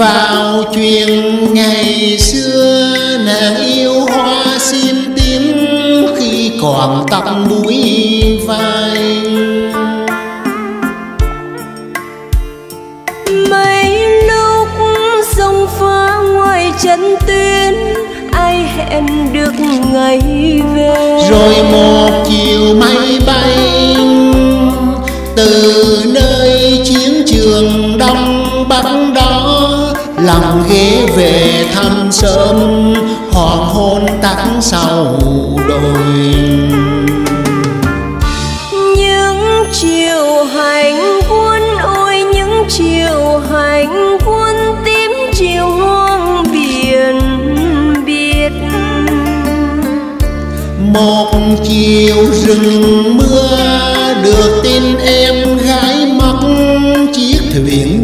vào chuyện ngày xưa nàng yêu hoa sim tím khi còn tóc búi vai. Mấy lúc sông pha ngoài chân tuyến ai hẹn được ngày về? Rồi một chiều máy bay từ nơi chiến trường đông bắc đó lòng ghé về thăm sớm hoàng hôn tắt sau đồi. Những chiều hành quân ôi những chiều hành quân tím chiều hoang biển biệt. Một chiều rừng mưa được tin em gái mất chiếc thuyền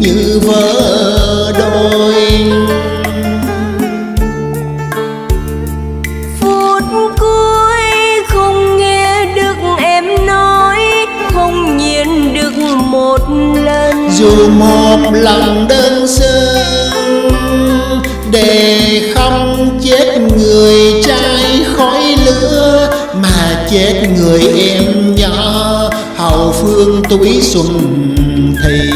lòng đơn sơ, để không chết người trai khói lửa, mà chết người em nhỏ, hậu phương túi xuân thì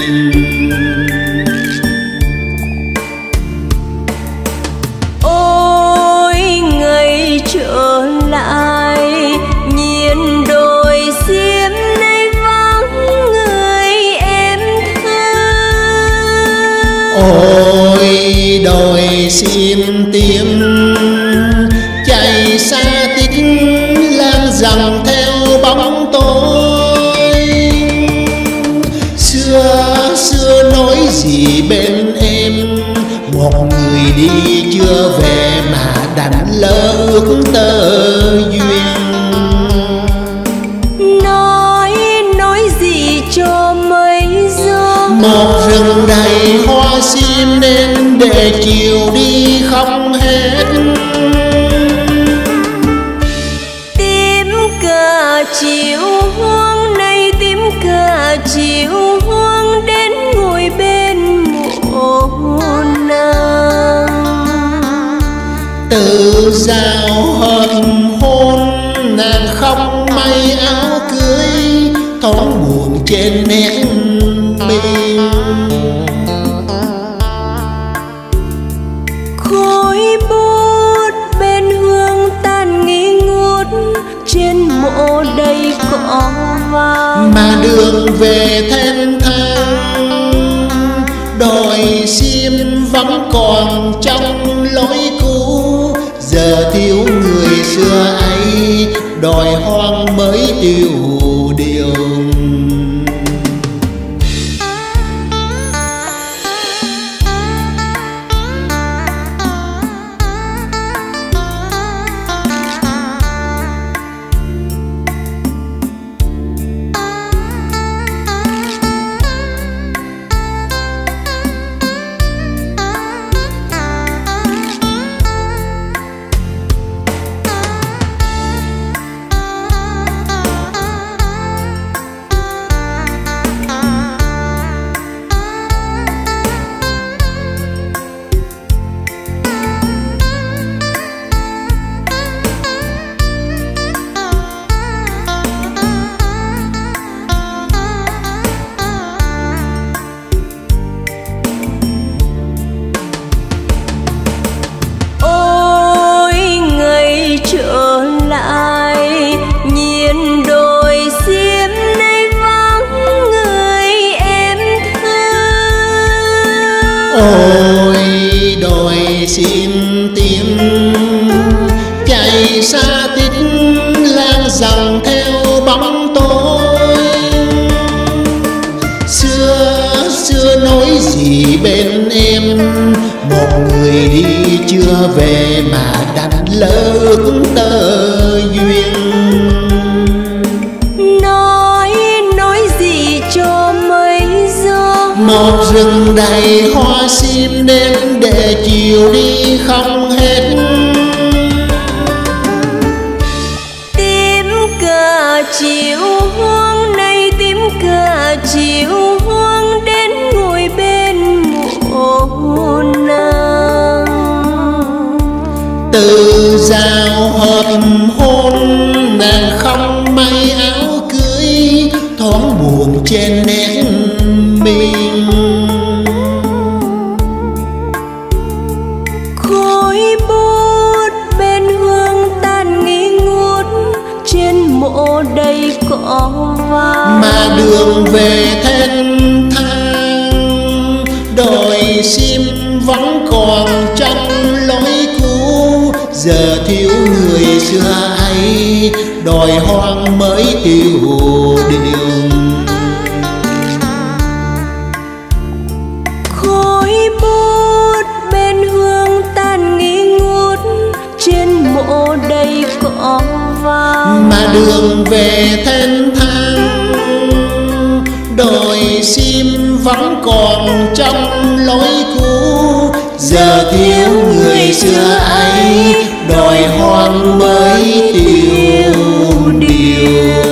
đồi xiêm tím chạy xa tích lan dòng theo bóng tối xưa xưa nói gì bên em một người đi chưa về mà đành lỡ ước tơ duyên. Nói nói gì cho mấy gió một rừng đầy hoa sim nên để chiều không hết. Tím cả chiều hoang nay tím cả chiều hoang đến ngồi bên mộ nàng. Từ rào hầm hôn nàng không may áo cưới thoáng buồn trên nét cỏ vàng mà đường về thêm thang đòi xiêm vẫn còn trong lối cũ. Giờ thiếu người xưa ấy đòi hoang mới tiêu xin tìm chạy xa tích lang dòng theo bóng tối xưa xưa nói gì bên em, một người đi chưa về mà đành lỡ tơ một rừng đầy hoa sim đêm để chiều đi không hết. Tím cờ chiều hoang nay tím cờ chiều hoang đến ngồi bên mộ nàng. Từ giao hợp hôn nàng đồi sim vẫn còn trong lối cũ. Giờ thiếu người xưa ấy đòi hoang mới tiêu đường. Khói bút bên hương tan nghi ngút trên mộ đây có vang mà đường về thanh thang đồi sim vắng còn trong lối cũ. Giờ thiếu người xưa ấy, đòi hoang mới tiêu điều.